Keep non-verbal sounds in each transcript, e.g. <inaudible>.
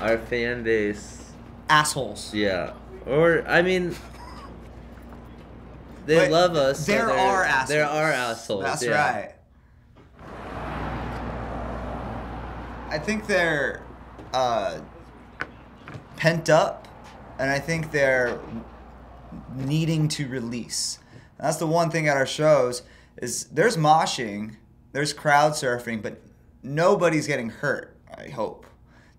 our fan base, Assholes. yeah, or I mean, they But love us. There they're- are assholes. There are assholes. That's yeah. right. I think they're uh, pent up, and I think they're needing to release. And that's the one thing at our shows is there's moshing, there's crowd surfing, but nobody's getting hurt. I hope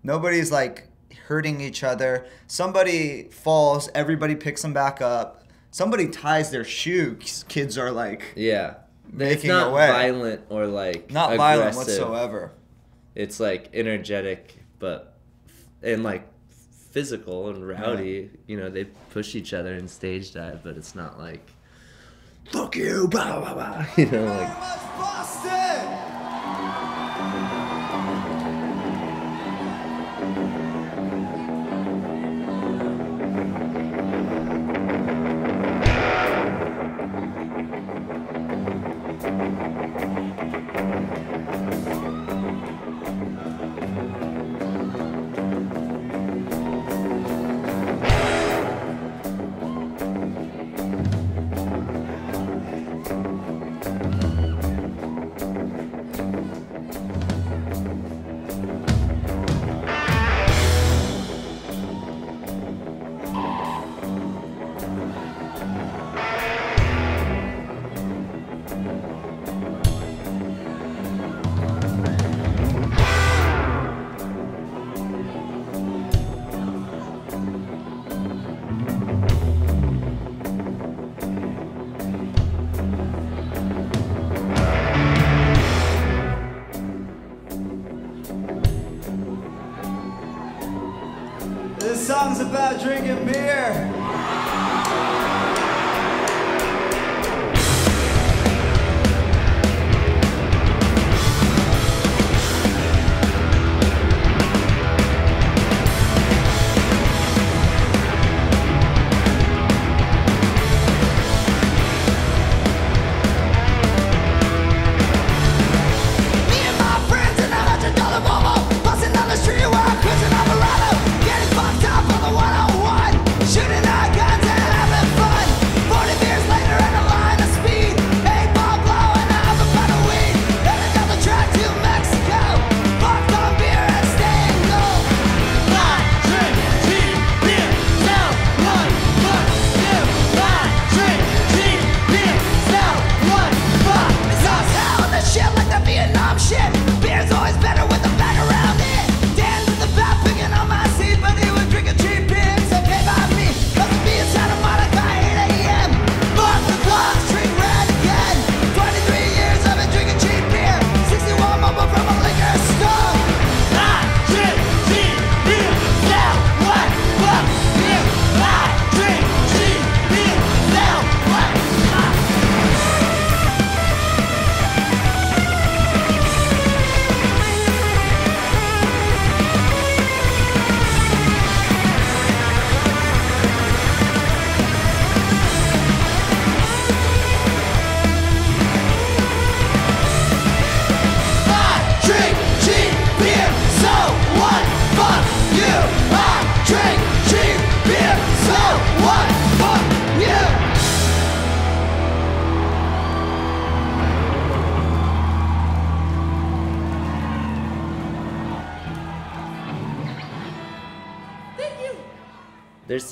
nobody's like hurting each other. Somebody falls, everybody picks them back up. Somebody ties their shoe. Kids are like Yeah. it's Making not away. violent or like not violent whatsoever. It's like energetic, but and like physical and rowdy. You know, they push each other in stage dive, but it's not like fuck you, blah blah blah. <laughs> You know, like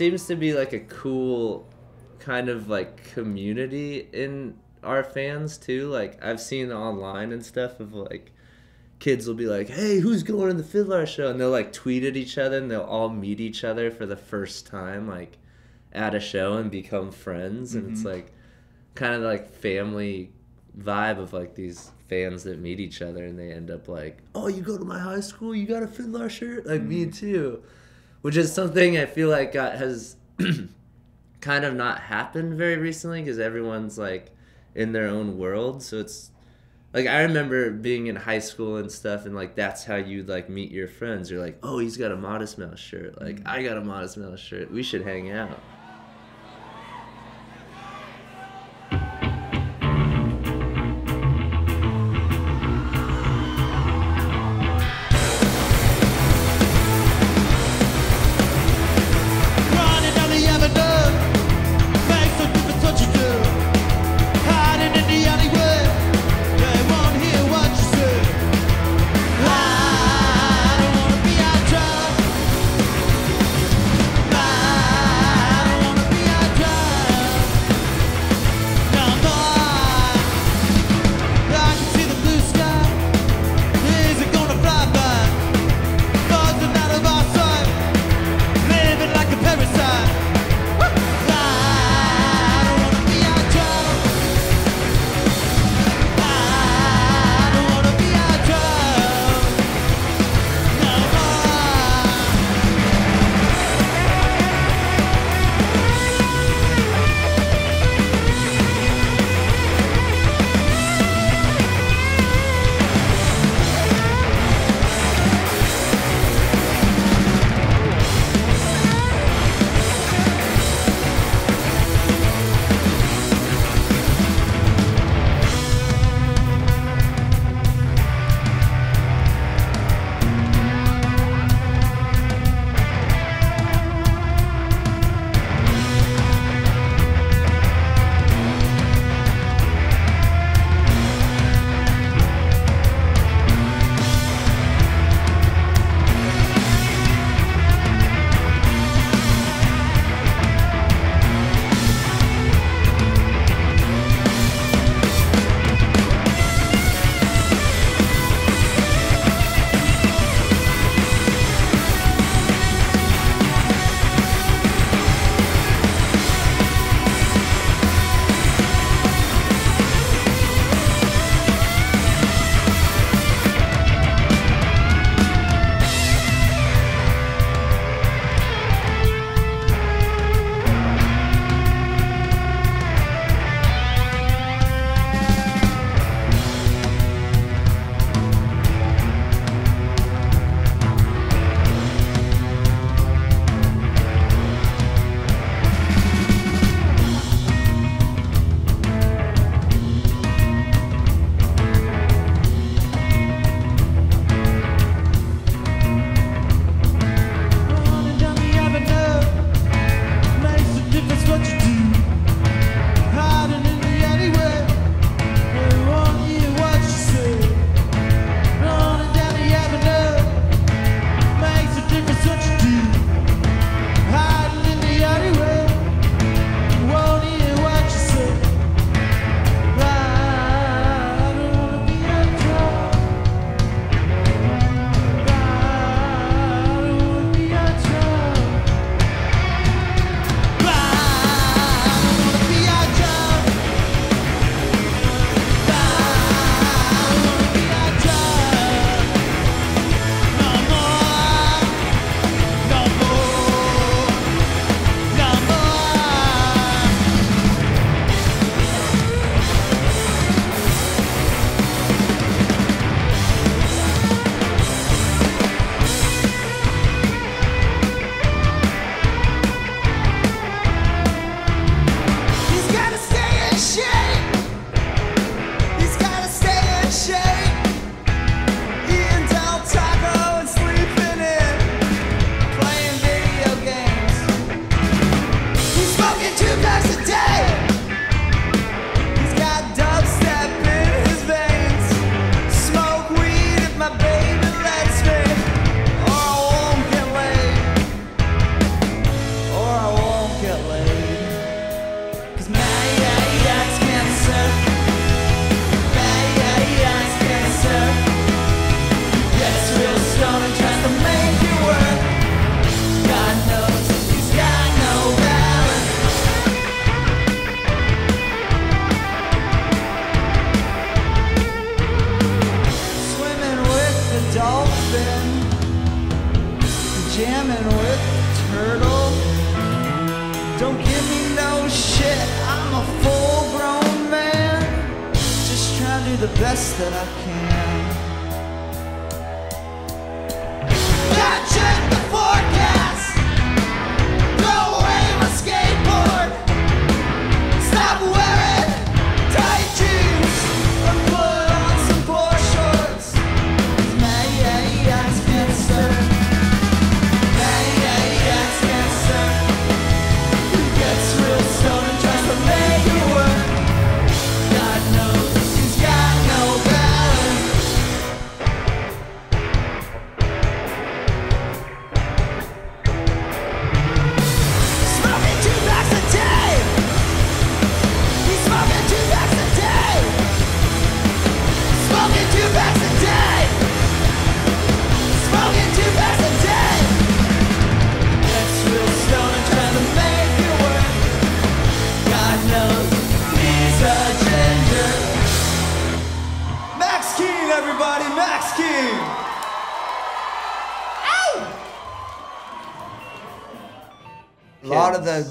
seems to be like a cool kind of like community in our fans too. Like I've seen online and stuff of like kids will be like, "Hey, who's going to the FIDLAR show?" and they'll like tweet at each other and they'll all meet each other for the first time like at a show and become friends and it's mm-hmm. like kind of like family vibe of like these fans that meet each other and they end up like, "Oh, you go to my high school? You got a FIDLAR shirt? Like me mm-hmm. too." Which is something I feel like got, has <clears throat> kind of not happened very recently because everyone's like in their own world. So it's like I remember being in high school and stuff, and like that's how you like meet your friends. You're like, oh, he's got a Modest Mouse shirt. Like mm. I got a Modest Mouse shirt. We should hang out.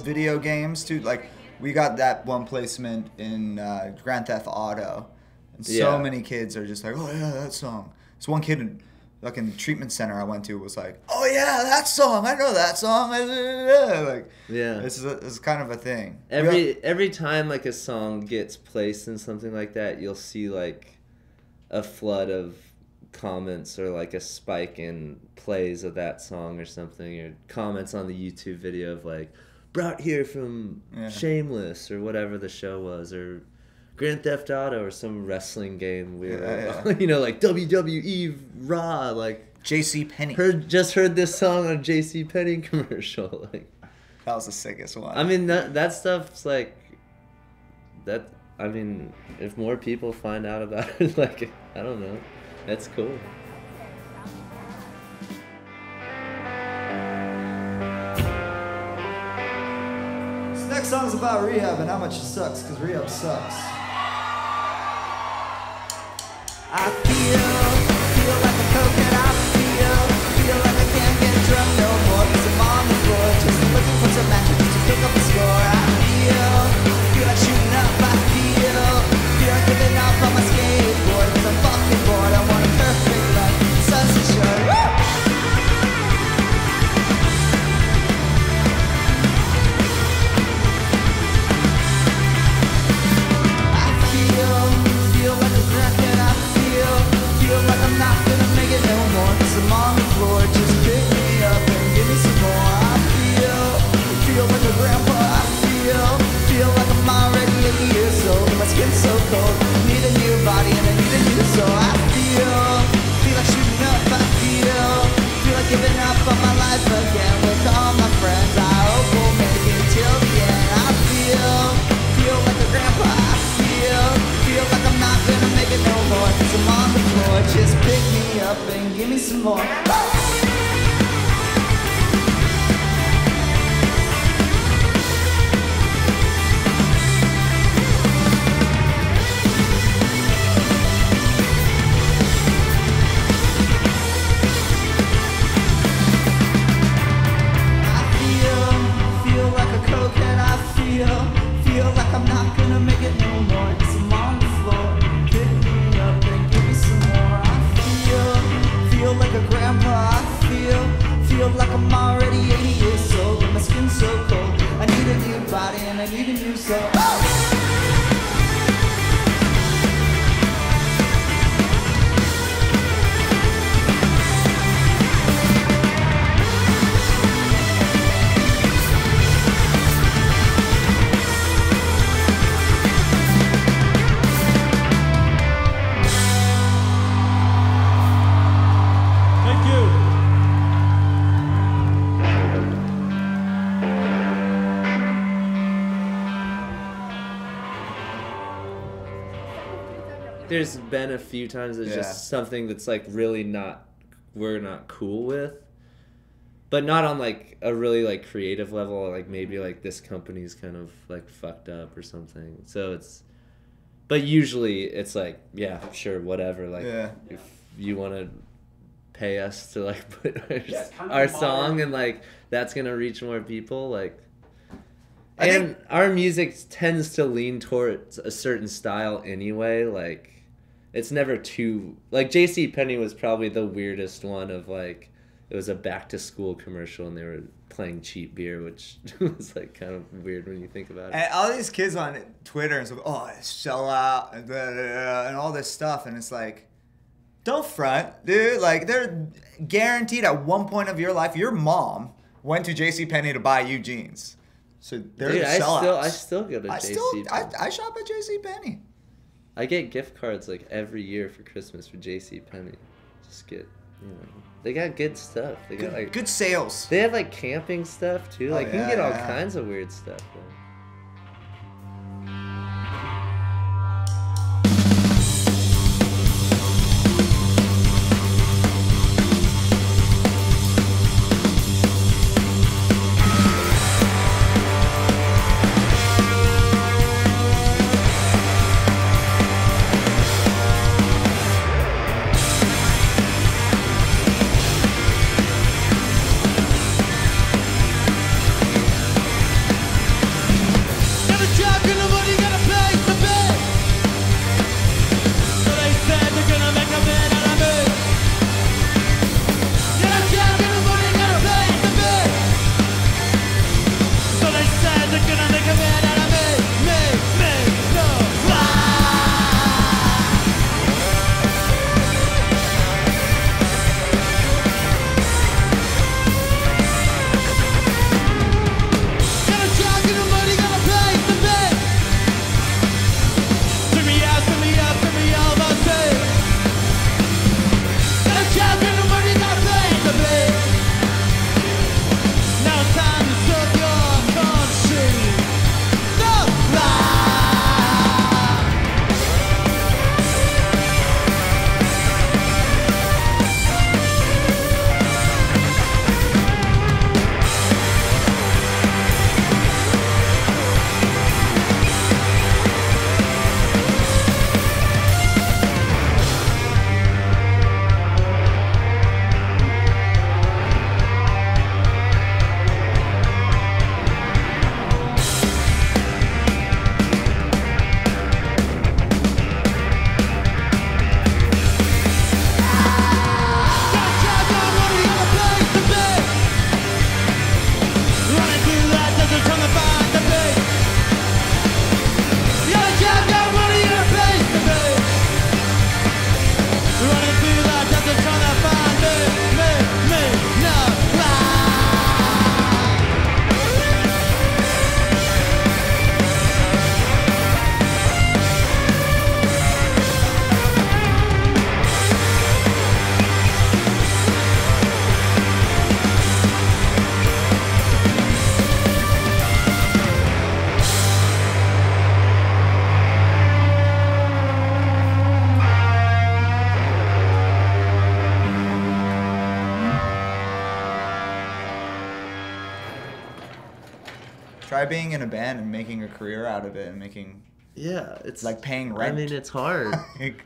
Video games too, like we got that one placement in uh, Grand Theft Auto, and so Yeah. many kids are just like, "Oh yeah, that song." This one kid in fucking treatment center I went to was like, "Oh yeah, that song, I know that song." <laughs> Like, Yeah. this is a, this is kind of a thing. Every every time like a song gets placed in something like that, you'll see like a flood of comments or like a spike in plays of that song or something or comments on the YouTube video of like brought here from Yeah. Shameless or whatever the show was or Grand Theft Auto or some wrestling game weird Yeah, <laughs> you know like WWE Raw like J.C. Penney. heard just heard this song on JC Penney <laughs> commercial like that was the sickest one. I mean that that stuff's like that. I mean, if more people find out about it, <laughs> like I don't know, that's cool. Song's about rehab and how much it sucks, because rehab sucks. I feel, feel like. I feel, feel like I can't get drunk no more. Cause I'm on the floor, just looking for some magic to pick up the score. I feel pick me up and give me some more. I feel, feel like a cokehead. I feel, feel like I'm not gonna make it no more. And I need a new soul. There's been a few times it's Yeah. just something that's like really not we're not cool with. But not on like a really like creative level, like maybe like this company's kind of like fucked up or something. So it's but usually it's like, yeah, sure, whatever. Like Yeah. if you wanna pay us to like <laughs> put our, Yeah, country our song and like that's gonna reach more people, like I and think- our music tends to lean towards a certain style anyway like it's never too like J.C. Penney was probably the weirdest one of like it was a back to school commercial and they were playing cheap beer, which <laughs> was like kind of weird when you think about it. And all these kids on Twitter and stuff, oh, sell out and, da, da, da, and all this stuff, and it's like, don't front, dude. Like they're guaranteed at one point of your life, your mom went to J.C. Penney to buy you jeans, so they're Dude, I still I still go to I J.C. still I, I shop at J.C. Penney. I get gift cards like every year for Christmas for J.C. Penney. Just get you know they got good stuff. They got Good, like good sales. They have like camping stuff too. Oh, Like you can get all yeah. kinds of weird stuff. Band and making a career out of it and making Yeah, it's like paying rent. I mean, it's hard. <laughs> Like,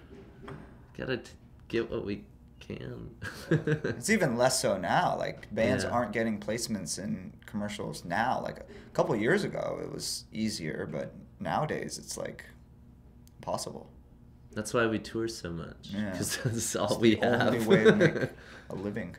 Gotta t- get what we can. <laughs> it's even less so now. Like bands Yeah. aren't getting placements in commercials now. Like a couple years ago, it was easier, but nowadays it's like impossible. That's why we tour so much. Yeah. Because <laughs> that's all It's we the have. only way to make a living.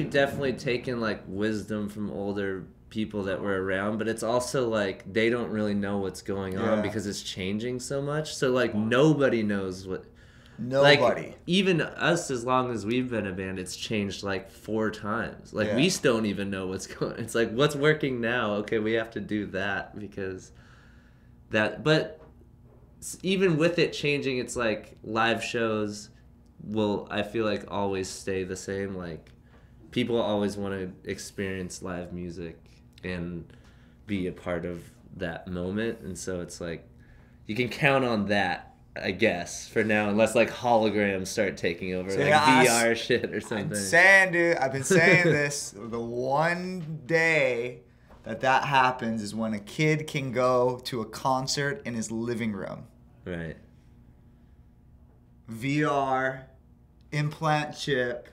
We've definitely taken like wisdom from older people that were around, but it's also like they don't really know what's going on Yeah. because it's changing so much. So like nobody knows what Nobody. like even us as long as we've been a band it's changed like four times like Yeah. we still don't even know what's <laughs> going it's like what's working now okay we have to do that because that but even with it changing it's like live shows will i feel like always stay the same like people always want to experience live music and be a part of that moment and so it's like you can count on that i guess for now unless like holograms start taking over So, like yeah, I vr shit or something. I'm something saying, dude, I've been saying <laughs> this. The one day that that happens is when a kid can go to a concert in his living room. right VR, implant chip.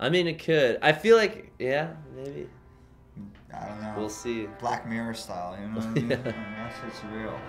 I mean it could i feel like yeah maybe I don't know. we'll see Black Mirror style, you know what I mean? <laughs> Yeah. I mean, that shit's real.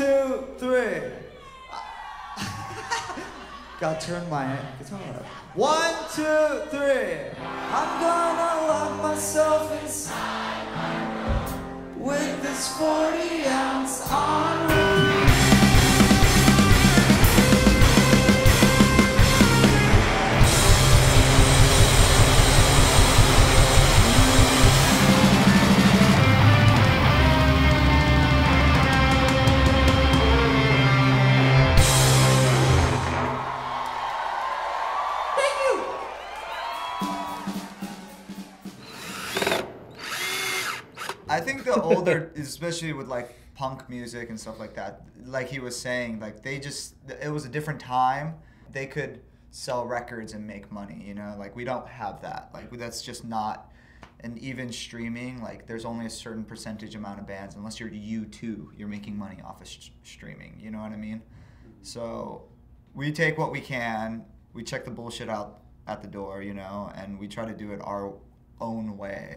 Two, three. <laughs> Gotta turn my guitar up. One, two, three. I'm gonna lock myself inside my room with this 40 ounce on the <laughs> older, especially with like punk music and stuff like that, like he was saying, like they just, it was a different time. They could sell records and make money, you know? Like we don't have that. Like that's just not, and even streaming, like there's only a certain percentage amount of bands, unless you're U2, you're making money off of sh- streaming, you know what I mean? So we take what we can, we check the bullshit out at the door, you know, and we try to do it our own way.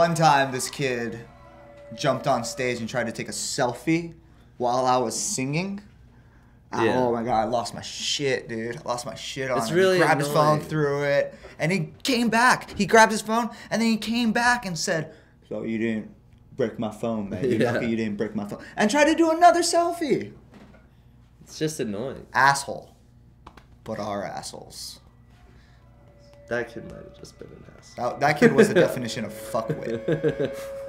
one time this kid jumped on stage and tried to take a selfie while I was singing. Yeah. Oh my god, I lost my shit, dude. I lost my shit on it's him. Really he grabbed annoying. his phone, through it, and he came back. He grabbed his phone and then he came back and said, So you didn't break my phone, man. You're yeah. lucky you didn't break my phone. And tried to do another selfie. It's just annoying. Asshole. But our assholes. That kid might have just been an ass. That, that kid was the definition of fuckwit. <laughs>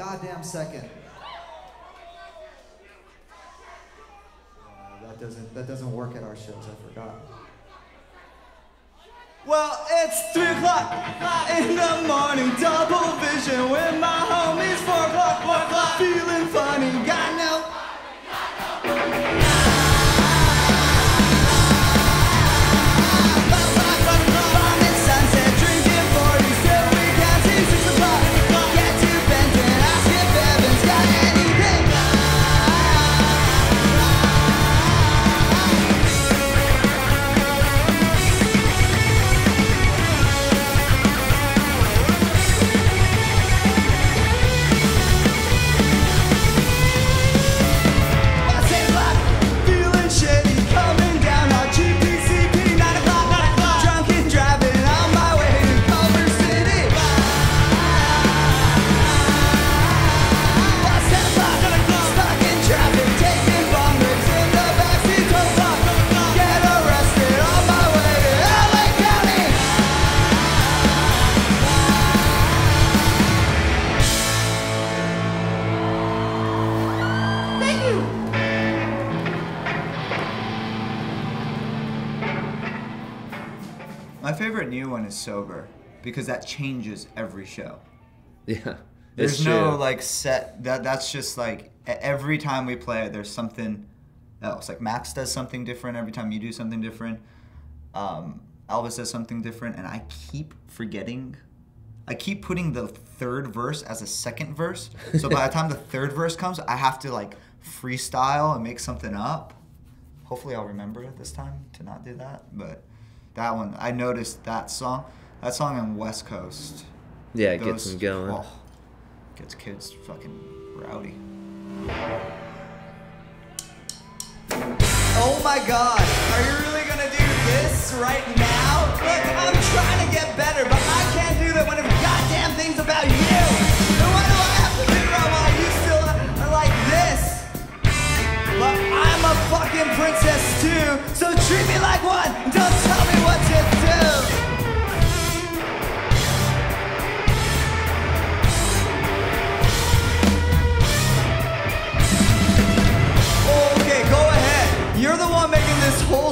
goddamn second. Uh, that doesn't that doesn't work at our shows. I forgot. Well, it's three o'clock in the morning. Double vision with my homies. Four o'clock, four o'clock. Feeling funny. Got because that changes every show. Yeah. There's no like set that that's just like every time we play it there's something else. Like Max does something different every time you do something different. Um, Elvis does something different and I keep forgetting I keep putting the third verse as a second verse. So by the <laughs> time the third verse comes, I have to like freestyle and make something up. Hopefully I'll remember it this time to not do that. But that one I noticed that song that song on West Coast. Yeah, it gets them going. oh, gets kids fucking rowdy. Oh my god, are you really gonna do this right now? Look, I'm trying to get better, but I can't do that when the goddamn thing's about you. Then why do I have to figure out why you still are like this? But I'm a fucking princess too, so treat me like one.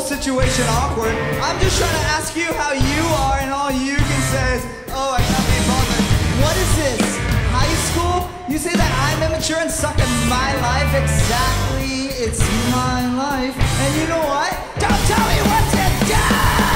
Situation awkward. I'm just trying to ask you how you are, and all you can say is, "Oh, I can't be bothered." What is this? High school? You say that I'm immature and suck at my life? Exactly, it's my life. And you know what? Don't tell me what to do.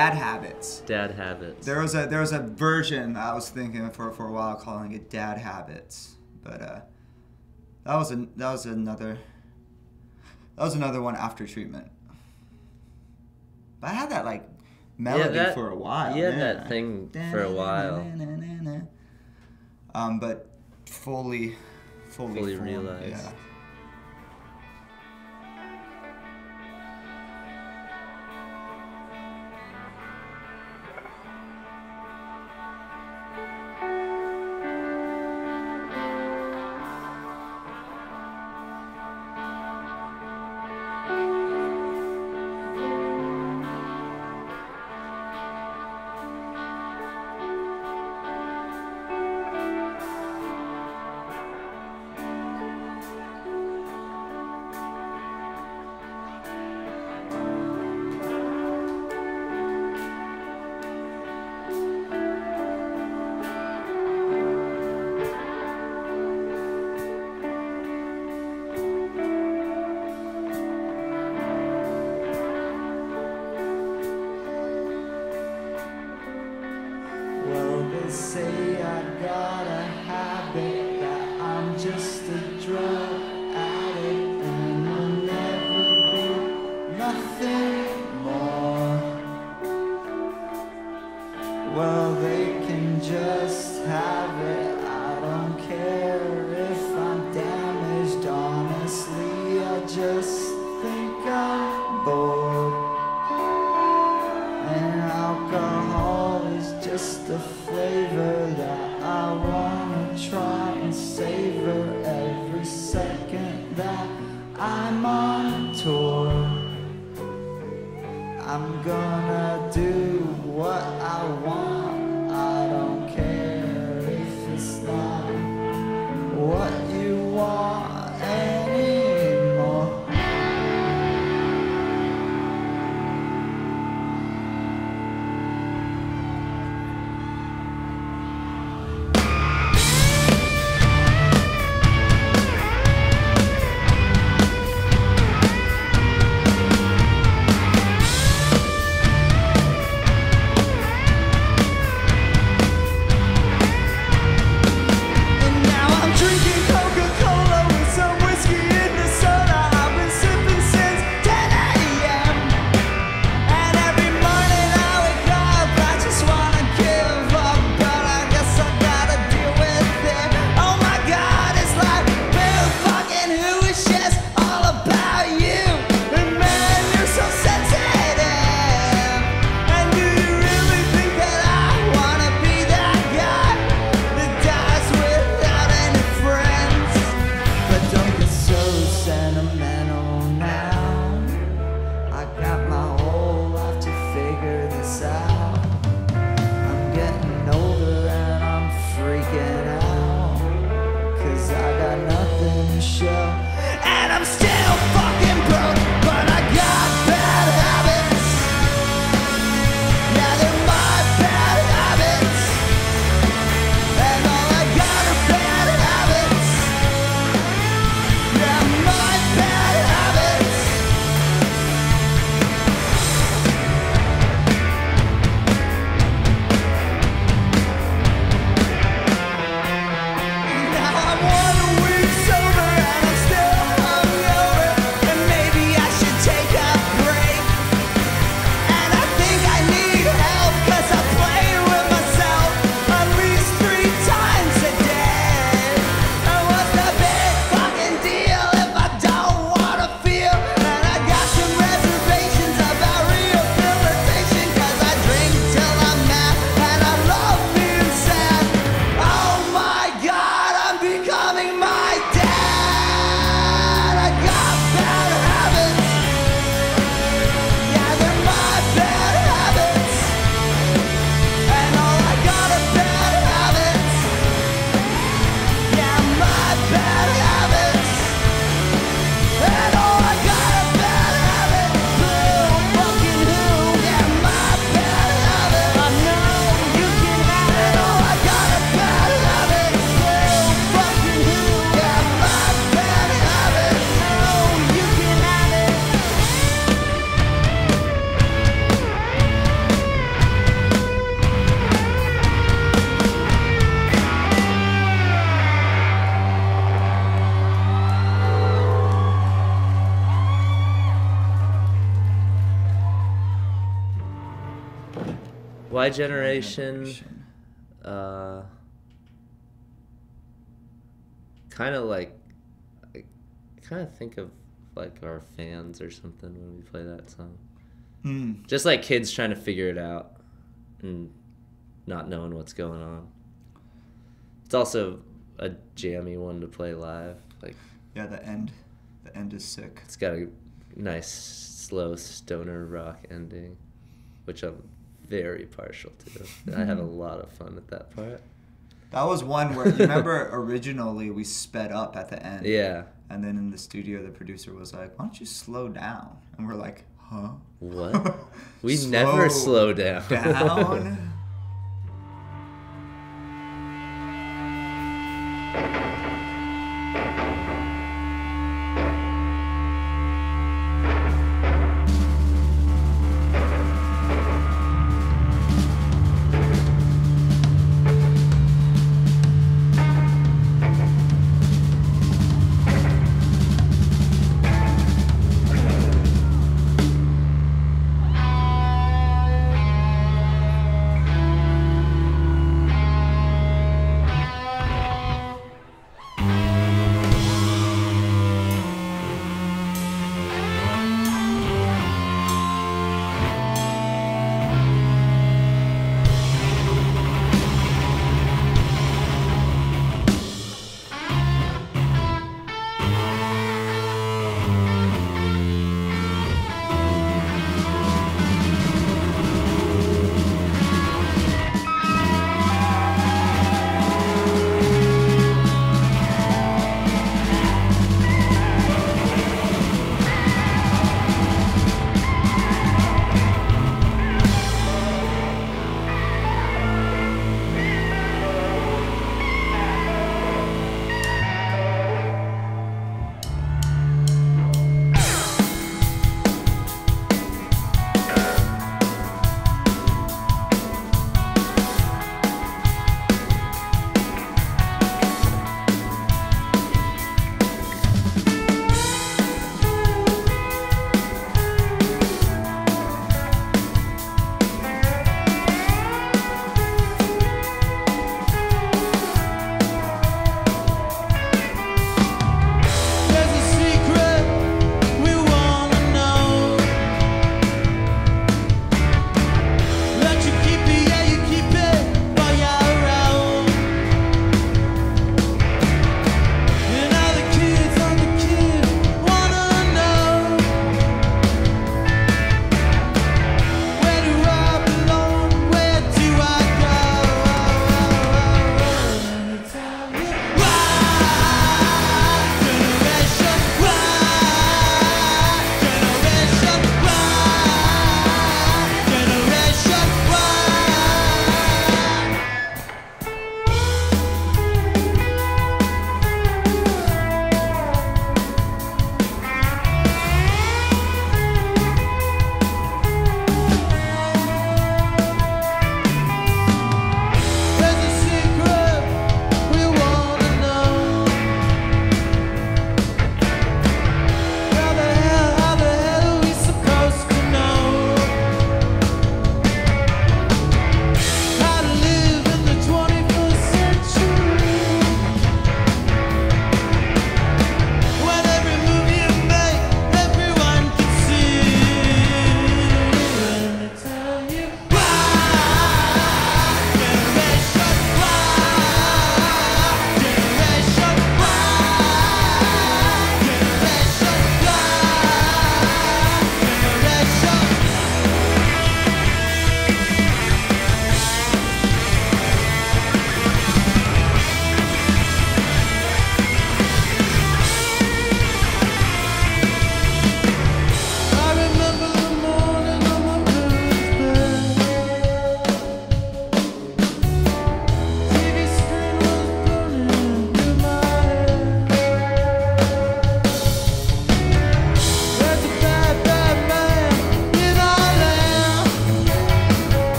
dad habits. Dad habits. There was a there was a version I was thinking for for a while calling it dad habits, but uh, that was an that was another that was another one after treatment. But I had that like melody yeah, that, for a while. Yeah, that thing for a while. Um, but fully, fully, fully formed, realized. Yeah. Why Generation. Uh, kind of like, I kind of think of like our fans or something when we play that song. Mm. Just like kids trying to figure it out and not knowing what's going on. It's also a jammy one to play live. Like Yeah, the end. The end is sick. it's got a nice slow stoner rock ending, which I'm very partial to. I had a mm-hmm. lot of fun at that part. That was one where you remember <laughs> originally we sped up at the end. Yeah. And then in the studio, the producer was like, "Why don't you slow down?" And we're like, "Huh? What? <laughs> We never slow down. down. <laughs>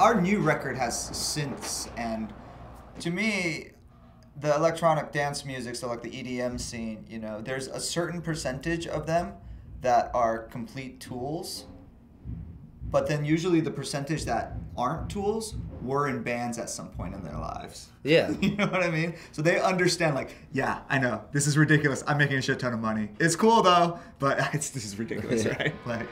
our new record has synths, and to me, the electronic dance music, so like the EDM scene, you know, there's a certain percentage of them that are complete tools, but then usually the percentage that aren't tools were in bands at some point in their lives. <laughs> Yeah. you know what I mean? So they understand, like, yeah, I know this is ridiculous. I'm making a shit ton of money. It's cool though, but <laughs> it's this is ridiculous, Yeah. right? Like.